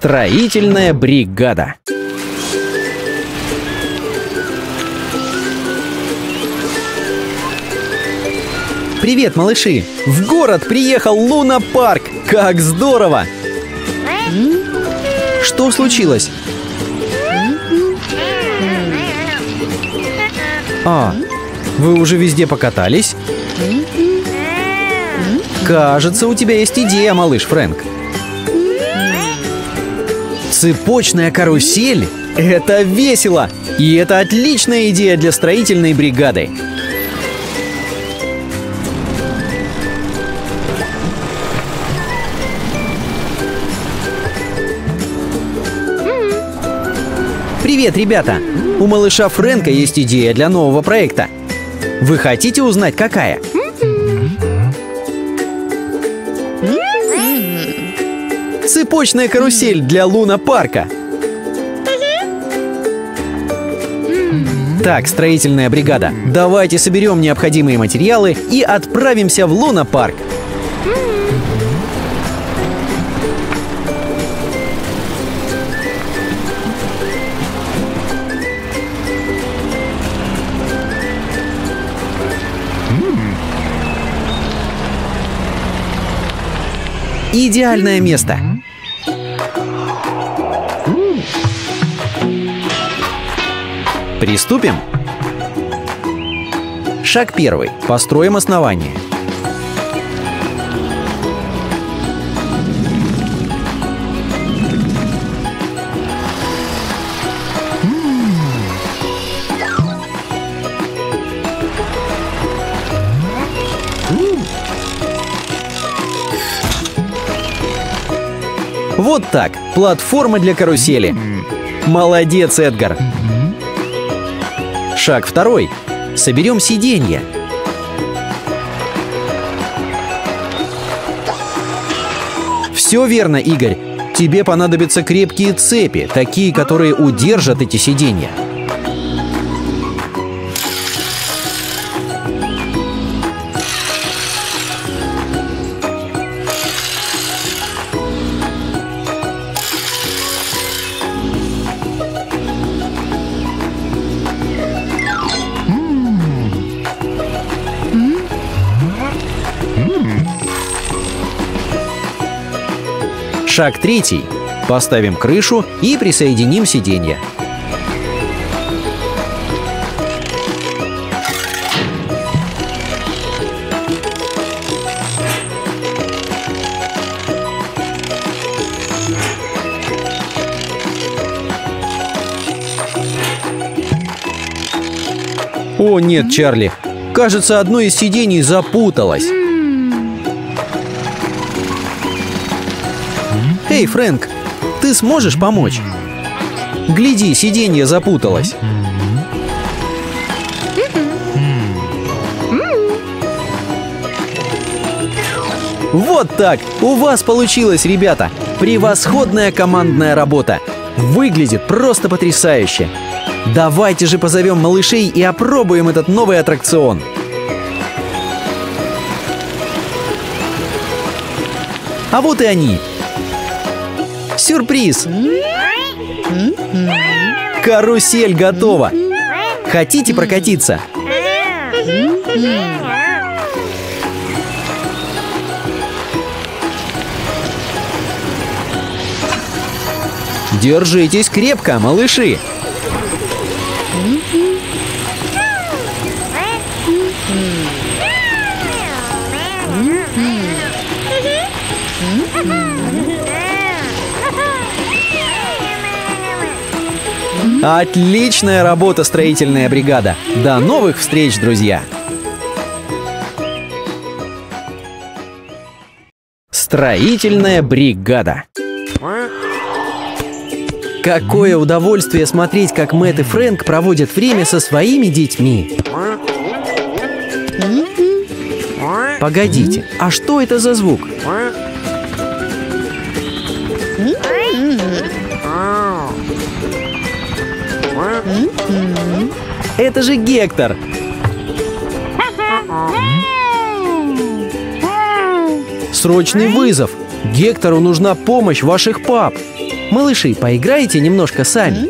Строительная бригада. Привет, малыши! В город приехал Луна Парк! Как здорово! Что случилось? А, вы уже везде покатались? Кажется, у тебя есть идея, малыш Фрэнк. Цепочная карусель — это весело! И это отличная идея для строительной бригады. Привет, ребята! У малыша Фрэнка есть идея для нового проекта. Вы хотите узнать, какая? Цепочная карусель для Луна Парка. Так, строительная бригада, давайте соберем необходимые материалы и отправимся в Луна Идеальное место. Приступим. Шаг первый. Построим основание. Вот так. Платформа для карусели. Молодец, Эдгар. Шаг второй. Соберем сиденья. Все верно, Игорь. Тебе понадобятся крепкие цепи, такие, которые удержат эти сиденья. Шаг третий. Поставим крышу и присоединим сиденья. О, нет, Чарли. Кажется, одно из сидений запуталось. Эй, Фрэнк, ты сможешь помочь? Гляди, сиденье запуталось. Вот так! У вас получилось, ребята! Превосходная командная работа! Выглядит просто потрясающе! Давайте же позовем малышей и опробуем этот новый аттракцион! А вот и они! Сюрприз! Карусель готова! Хотите прокатиться? Держитесь крепко, малыши! Отличная работа, строительная бригада! До новых встреч, друзья! Строительная бригада. Какое удовольствие смотреть, как Мэтт и Фрэнк проводят время со своими детьми. Погодите, а что это за звук? Это же Гектор! Срочный вызов! Гектору нужна помощь ваших пап! Малыши, поиграйте немножко сами.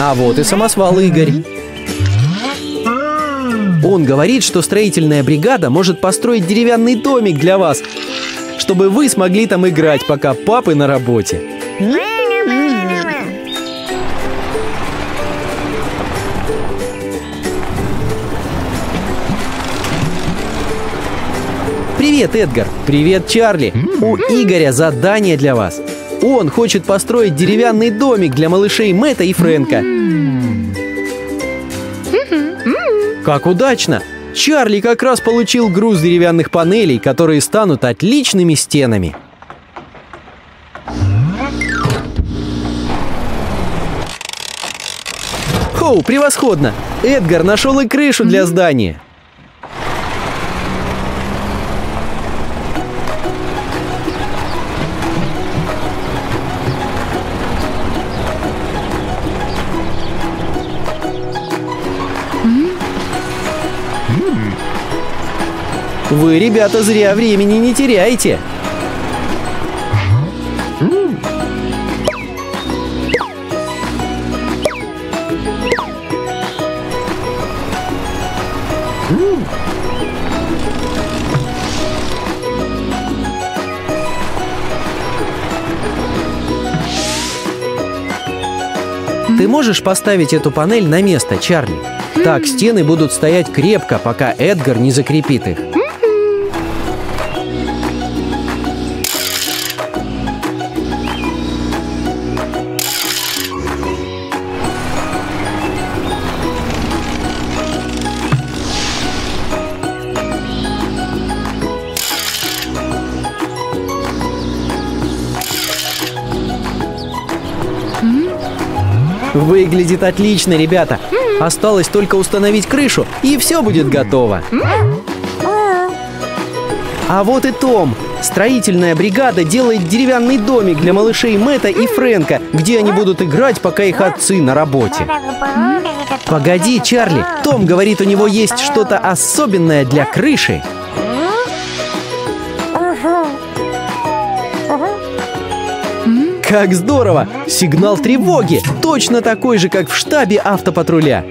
А вот и самосвал Игорь. Он говорит, что строительная бригада может построить деревянный домик для вас, чтобы вы смогли там играть, пока папы на работе. Привет, Эдгар! Привет, Чарли! У Игоря задание для вас. Он хочет построить деревянный домик для малышей Мэтта и Фрэнка. Как удачно! Чарли как раз получил груз деревянных панелей, которые станут отличными стенами. Хоу, превосходно! Эдгар нашел и крышу для здания. Вы, ребята, зря времени не теряете. Ты можешь поставить эту панель на место, Чарли? Так стены будут стоять крепко, пока Эдгар не закрепит их. Выглядит отлично, ребята. Осталось только установить крышу, и все будет готово. А вот и Том. Строительная бригада делает деревянный домик для малышей Мэтта и Фрэнка, где они будут играть, пока их отцы на работе. Погоди, Чарли. Том говорит, у него есть что-то особенное для крыши. Как здорово! Сигнал тревоги! Точно такой же, как в штабе автопатруля.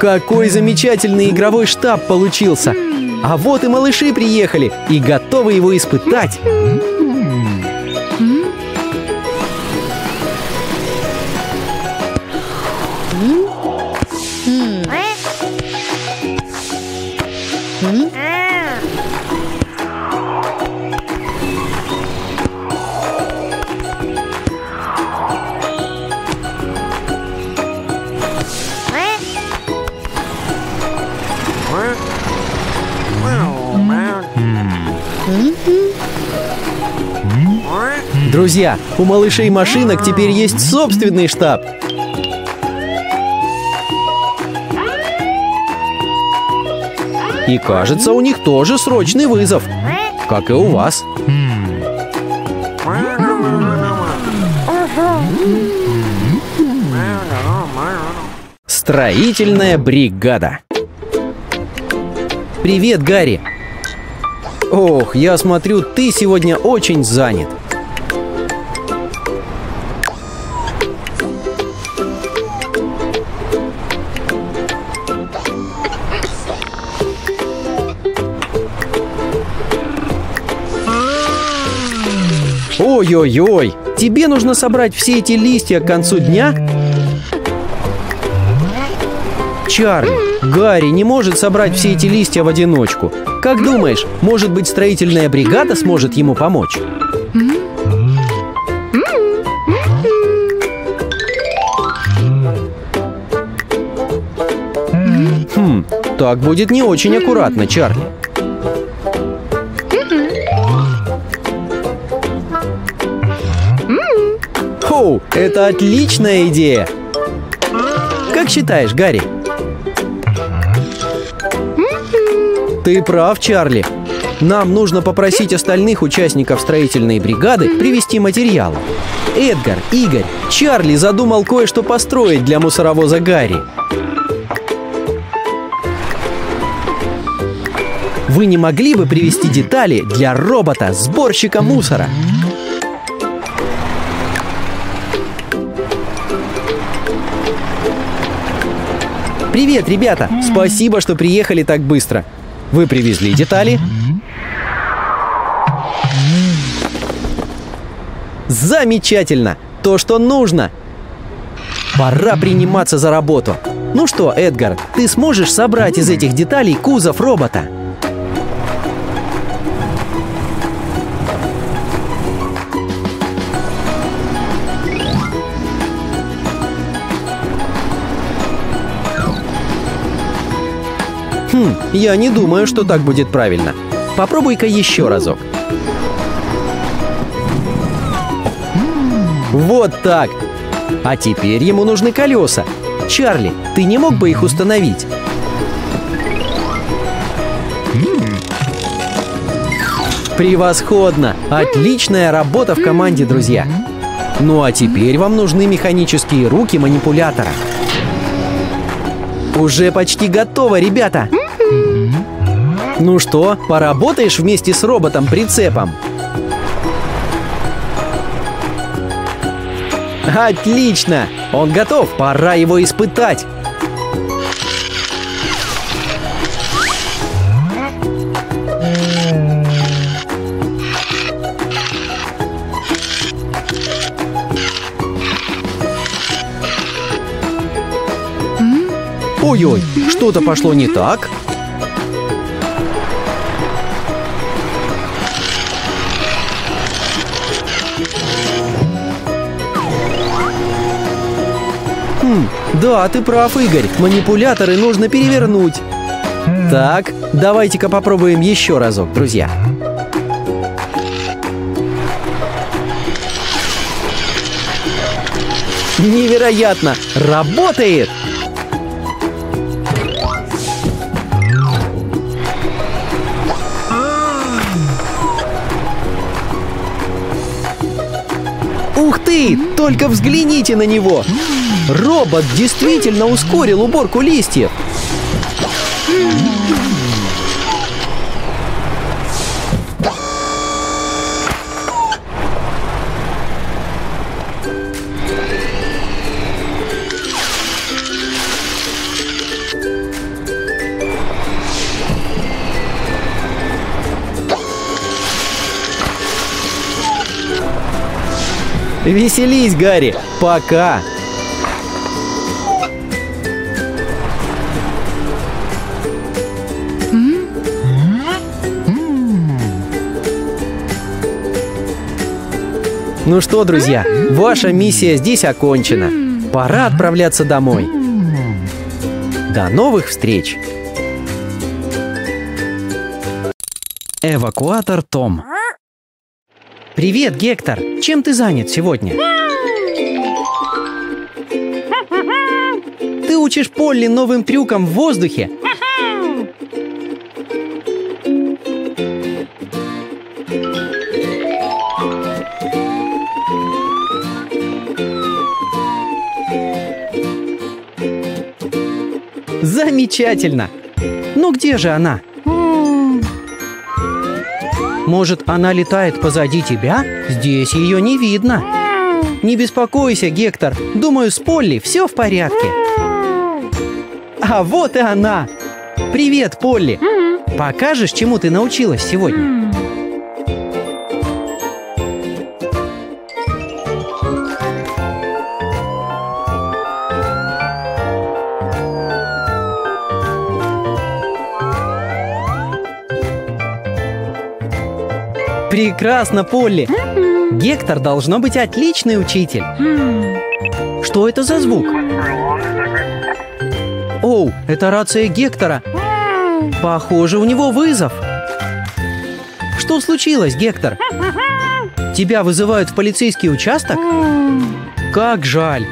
Какой замечательный игровой штаб получился! А вот и малыши приехали и готовы его испытать. Друзья, у малышей машинок теперь есть собственный штаб. И кажется, у них тоже срочный вызов, как и у вас. Строительная бригада. Привет, Гарри. Ох, я смотрю, ты сегодня очень занят. Ой-ой-ой, тебе нужно собрать все эти листья к концу дня? Чарли, Гарри не может собрать все эти листья в одиночку. Как думаешь, может быть строительная бригада сможет ему помочь? Хм, так будет не очень аккуратно, Чарли. Оу, это отличная идея! Как считаешь, Гарри? Ты прав, Чарли. Нам нужно попросить остальных участников строительной бригады привезти материалы. Эдгар, Игорь, Чарли задумал кое-что построить для мусоровоза Гарри. Вы не могли бы привезти детали для робота, сборщика мусора? Привет, ребята! Спасибо, что приехали так быстро. Вы привезли детали? Замечательно! То, что нужно! Пора приниматься за работу. Ну что, Эдгар, ты сможешь собрать из этих деталей кузов робота? Я не думаю, что так будет правильно. Попробуй-ка еще разок. Вот так. А теперь ему нужны колеса. Чарли, ты не мог бы их установить? Превосходно! Отличная работа в команде, друзья! Ну а теперь вам нужны механические руки манипулятора. Уже почти готово, ребята! Ну что, поработаешь вместе с роботом-прицепом? Отлично! Он готов, пора его испытать! Ой-ой, что-то пошло не так? Да, ты прав, Игорь. Манипуляторы нужно перевернуть. Так, давайте-ка попробуем еще разок, друзья. Невероятно! Работает! Ух ты! Только взгляните на него! Робот действительно ускорил уборку листьев! Веселись, Гарри! Пока! Ну что, друзья, ваша миссия здесь окончена. Пора отправляться домой. До новых встреч! Эвакуатор Том. Привет, Гектор! Чем ты занят сегодня? Ты учишь Полли новым трюкам в воздухе? Замечательно! Ну где же она? Может, она летает позади тебя? Здесь ее не видно. Не беспокойся, Гектор. Думаю, с Полли все в порядке. А вот и она. Привет, Полли. Покажешь, чему ты научилась сегодня? Прекрасно, Полли! Гектор должно быть отличный учитель. Что это за звук? Оу, это рация Гектора. Похоже, у него вызов. Что случилось, Гектор? Тебя вызывают в полицейский участок? Как жаль.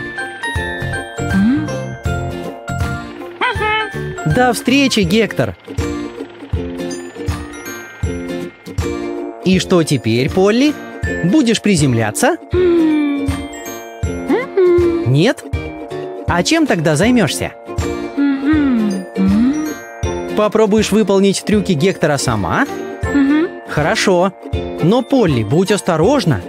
До встречи, Гектор. И что теперь, Полли? Будешь приземляться? Нет? А чем тогда займешься? Попробуешь выполнить трюки Гектора сама? Хорошо. Но, Полли, будь осторожна.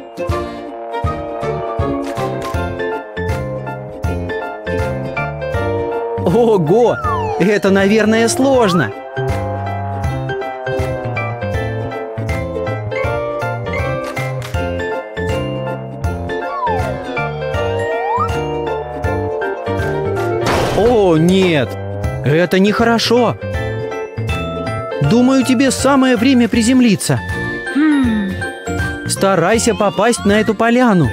Ого! Это, наверное, сложно. Нет! Это нехорошо! Думаю, тебе самое время приземлиться. Старайся попасть на эту поляну.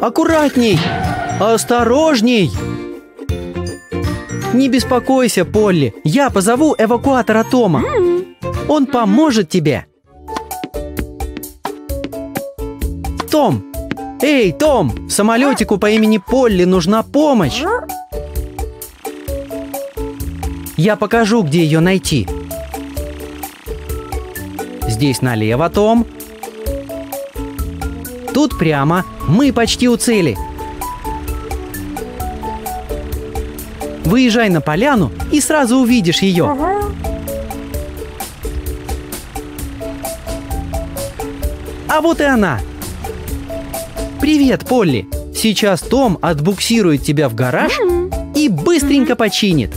Аккуратней! Осторожней! Не беспокойся, Полли. Я позову эвакуатора Тома. Он поможет тебе. Том! Эй, Том! Самолетику по имени Полли нужна помощь! Я покажу, где ее найти. Здесь налево, Том. Тут прямо. Мы почти у цели. Выезжай на поляну и сразу увидишь ее. А вот и она. Привет, Полли. Сейчас Том отбуксирует тебя в гараж и быстренько починит.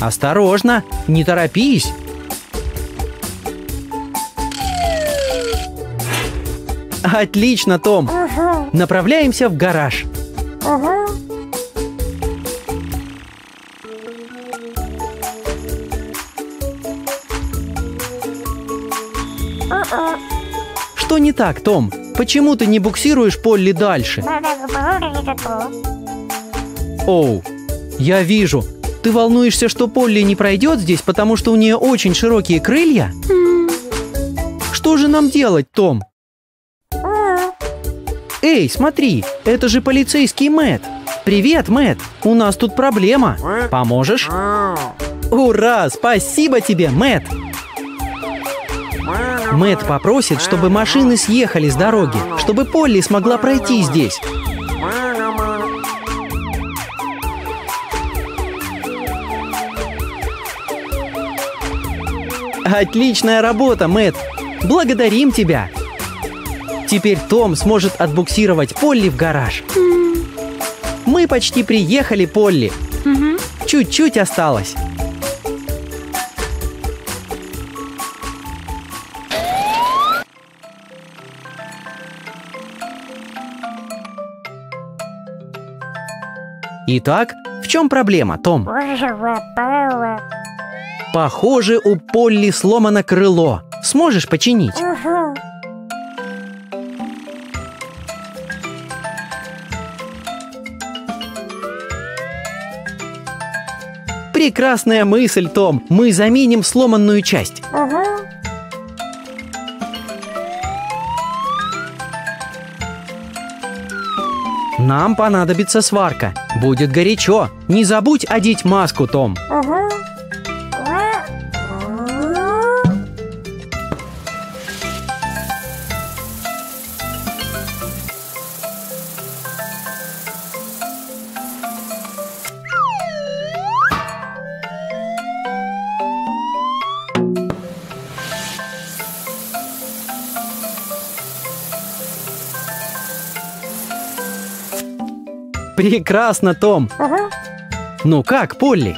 Осторожно, не торопись. Отлично, Том. Направляемся в гараж. Что не так, Том? Почему ты не буксируешь Полли дальше? Оу, я вижу. Ты волнуешься, что Полли не пройдет здесь, потому что у нее очень широкие крылья? Что же нам делать, Том? Эй, смотри, это же полицейский Мэт. Привет, Мэт. У нас тут проблема. Поможешь? Ура! Спасибо тебе, Мэт. Мэт попросит, чтобы машины съехали с дороги, чтобы Полли смогла пройти здесь. Отличная работа, Мэт. Благодарим тебя. Теперь Том сможет отбуксировать Полли в гараж. Мы почти приехали, Полли. Чуть-чуть осталось. Итак, в чем проблема, Том? Похоже, у Полли сломано крыло. Сможешь починить? Прекрасная мысль, Том. Мы заменим сломанную часть. Нам понадобится сварка. Будет горячо. Не забудь одеть маску, Том. Прекрасно, Том. Ну как, Полли?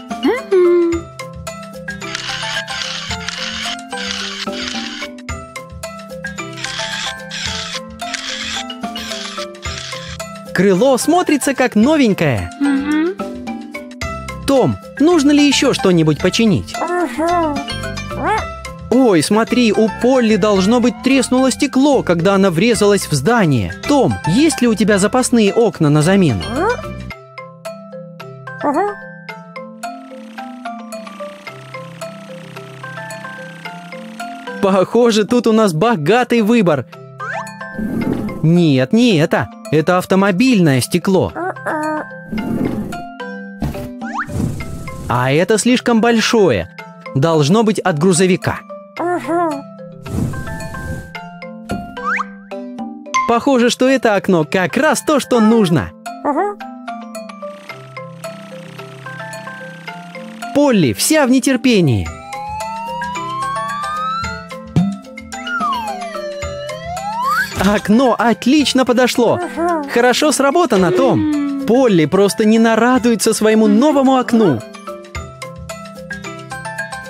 Крыло смотрится как новенькое. Том, нужно ли еще что-нибудь починить? Ой, смотри, у Полли должно быть треснуло стекло, когда она врезалась в здание. Том, есть ли у тебя запасные окна на замену? Похоже, тут у нас богатый выбор. Нет, не это. Это автомобильное стекло. А это слишком большое. Должно быть от грузовика. Похоже, что это окно как раз то, что нужно. Полли вся в нетерпении. Окно отлично подошло. Хорошо сработано, Том. Полли просто не нарадуется своему новому окну.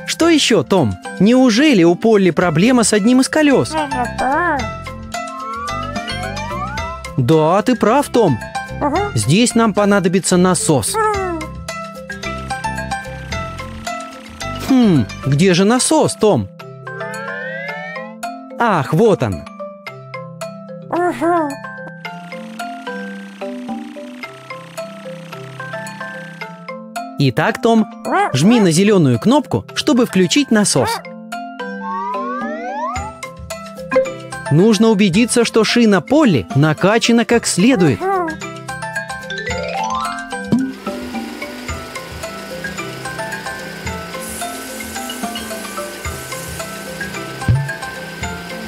Что еще, Том? Неужели у Полли проблема с одним из колес? Да, ты прав, Том. Здесь нам понадобится насос. Хм, где же насос, Том? Ах, вот он. Итак, Том, жми на зеленую кнопку, чтобы включить насос. Нужно убедиться, что шина Полли накачана как следует.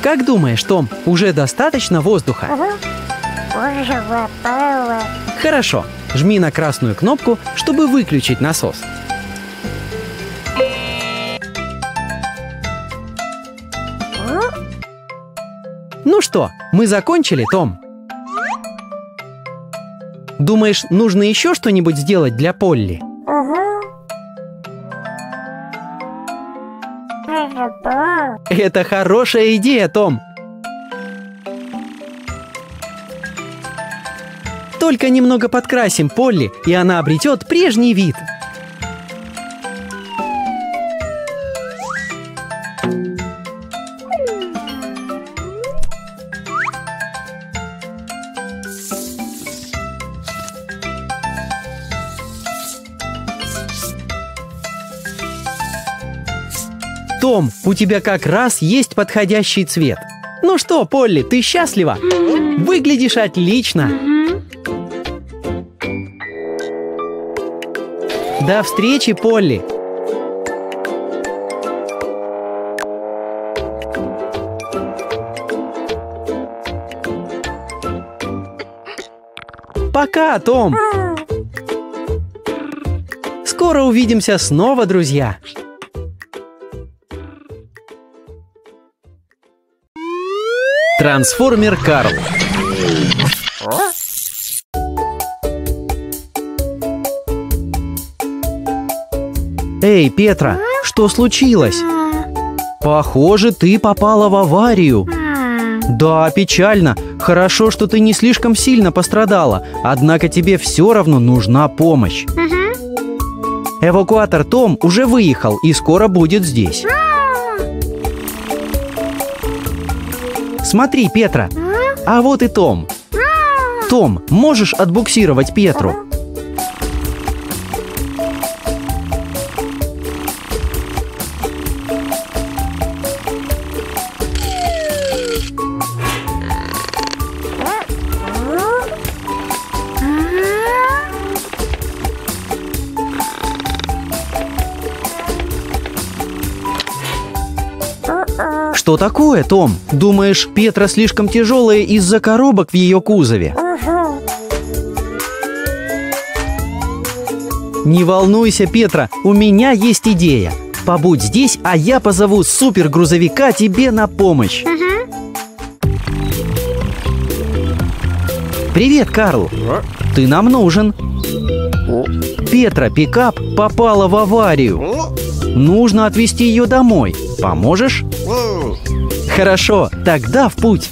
Как думаешь, Том, уже достаточно воздуха? Хорошо. Жми на красную кнопку, чтобы выключить насос. Ну что, мы закончили, Том? Думаешь, нужно еще что-нибудь сделать для Полли? Это хорошая идея, Том. Только немного подкрасим Полли, и она обретет прежний вид. Том, у тебя как раз есть подходящий цвет. Ну что, Полли, ты счастлива? Выглядишь отлично. До встречи, Полли. Пока, Том. Скоро увидимся снова, друзья. Трансформер Карл. Эй, Петра, что случилось? Похоже, ты попала в аварию. Да, печально. Хорошо, что ты не слишком сильно пострадала, однако тебе все равно нужна помощь. Эвакуатор Том уже выехал и скоро будет здесь. Смотри, Петра. А вот и Том. Том, можешь отбуксировать Петру? Такое, Том? Думаешь, Петра слишком тяжелая из-за коробок в ее кузове? Не волнуйся, Петра, у меня есть идея. Побудь здесь, а я позову супергрузовика тебе на помощь. Привет, Карл. Ты нам нужен. Петра пикап попала в аварию. Нужно отвезти ее домой. Поможешь? Хорошо, тогда в путь.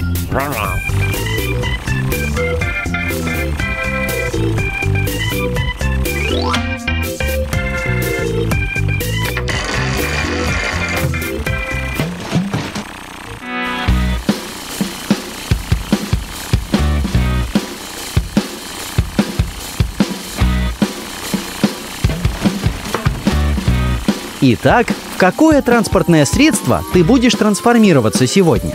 Итак, Какое транспортное средство ты будешь трансформироваться сегодня?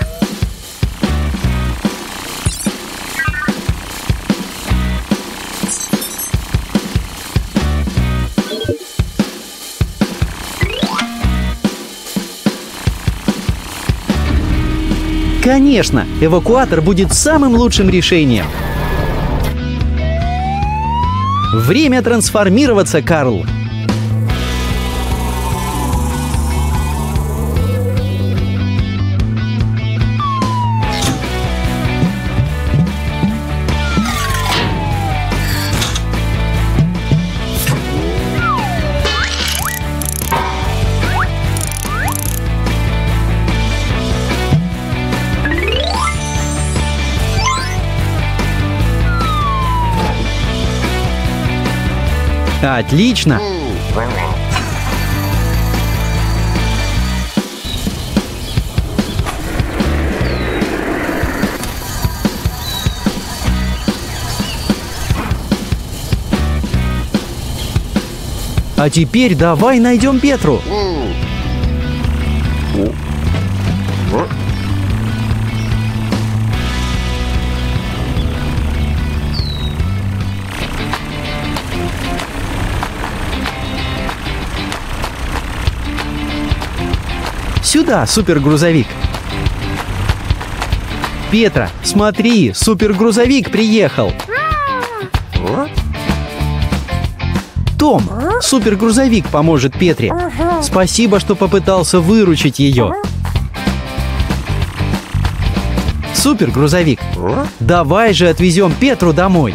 Конечно, эвакуатор будет самым лучшим решением. Время трансформироваться, Карл! Отлично! А теперь давай найдем Петру. Сюда, супергрузовик. Петра, смотри, супергрузовик приехал. Том, супергрузовик поможет Петре. Спасибо, что попытался выручить ее. Супергрузовик, давай же отвезем Петру домой.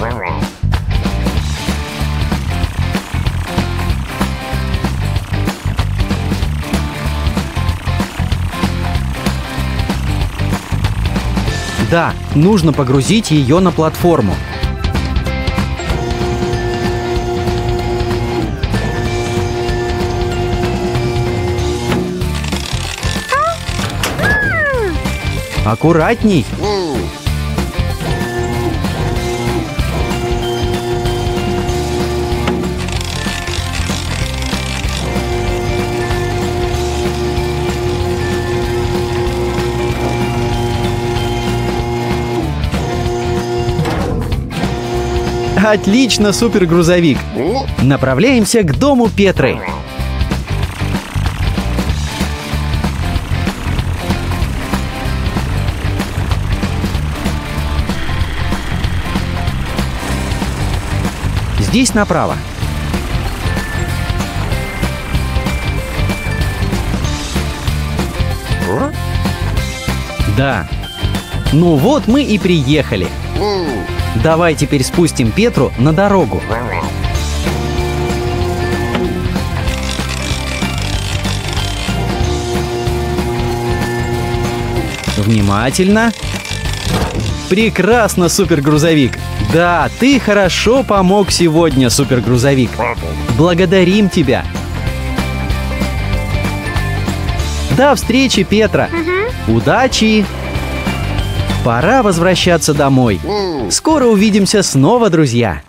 Да, нужно погрузить ее на платформу. Аккуратней. Отлично, супергрузовик. Направляемся к дому Петры. Здесь направо. Да. Ну вот мы и приехали. Давай теперь спустим Петру на дорогу. Внимательно. Прекрасно, супергрузовик. Да, ты хорошо помог сегодня, супергрузовик. Благодарим тебя. До встречи, Петра. Удачи. Пора возвращаться домой. Скоро увидимся снова, друзья.